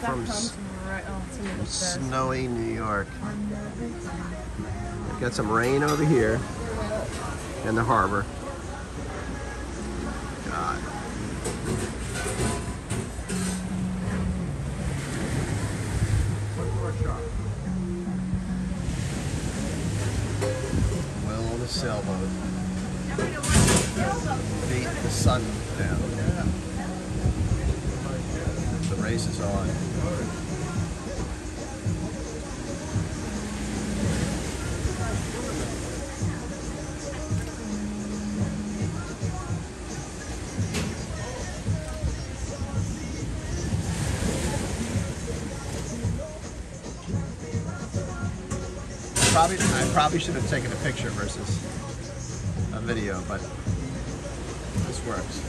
That from right. Oh, it's in the best. snowy New York. We've got some rain over here in the harbor. God. Will on the sailboat. Beat the sun down. The race is on. Probably, I probably should have taken a picture versus a video, but this works.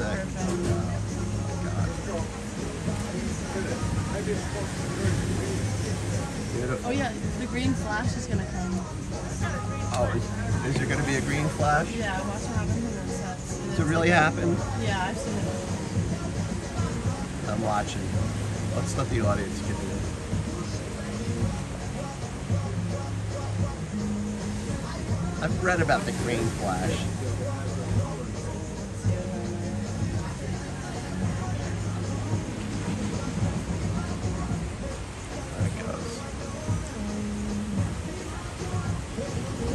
Oh, I that was got it sick. perfect. Beautiful. Oh yeah, the green flash is gonna come. Oh, is, is there going to be a green flash? Yeah, watch what happens in the sets. Does it really happen? Yeah, I've seen it. I'm watching. Let's let the audience get it. I've read about the green flash.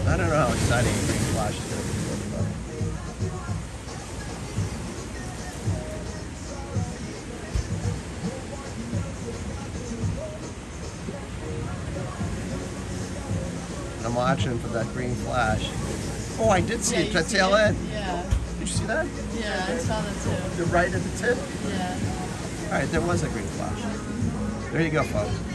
I don't know how exciting a green flash is going to be. I'm watching for that green flash. Oh, I did see yeah, it. see tail it? end. Yeah, Did you see that? yeah, I saw that too. You're right at the tip. Yeah. All right, there was a green flash. There you go, folks.